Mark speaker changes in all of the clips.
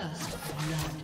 Speaker 1: First blood.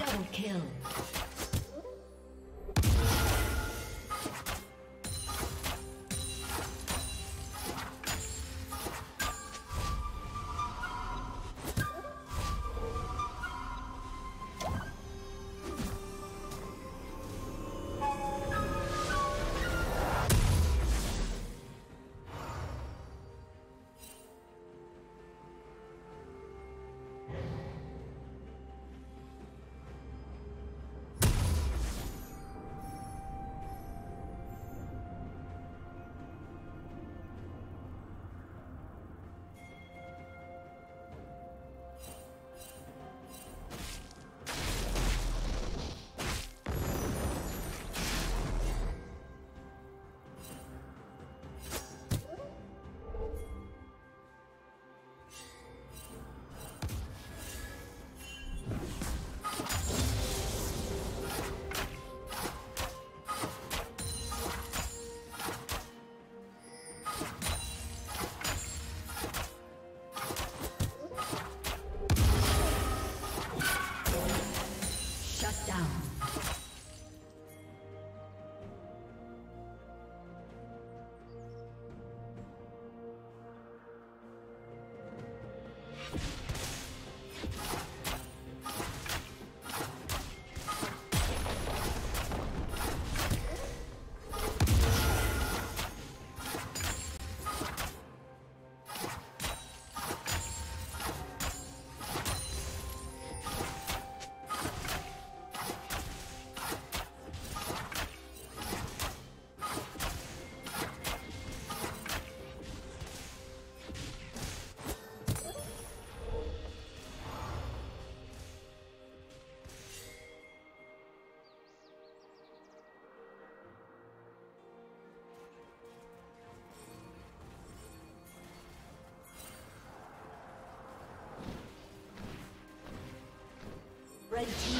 Speaker 1: Double kill. Red team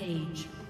Speaker 1: Rampage.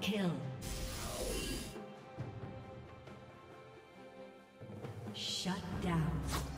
Speaker 1: Kill. Shut down.